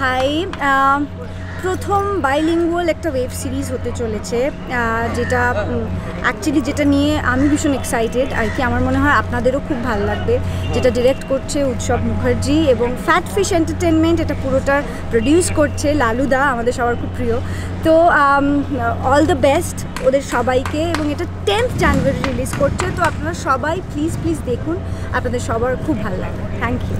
High প্রথম bilingual একটা web series হতে চলেছে যেটা অ্যাকচুয়ালি যেটা নিয়ে আমি ভীষণ এক্সাইটেড আর কি আমার মনে হয় আপনাদেরও খুব ভালো লাগবে, যেটা ডিরেক্ট করছে উৎসব মুখার্জি এবং ফ্যাট ফিশ এন্টারটেনমেন্ট এটা পুরোটা প্রডিউস করছে লালুদা আমাদের সবার খুব প্রিয়। তো অল দ্য বেস্ট ওদের সবাইকে এবং এটা টেন্থ জানুয়ারি রিলিজ করছে, তো আপনারা সবাই প্লিজ প্লিজ দেখুন, আপনাদের সবার খুব ভালো লাগবে। Thank you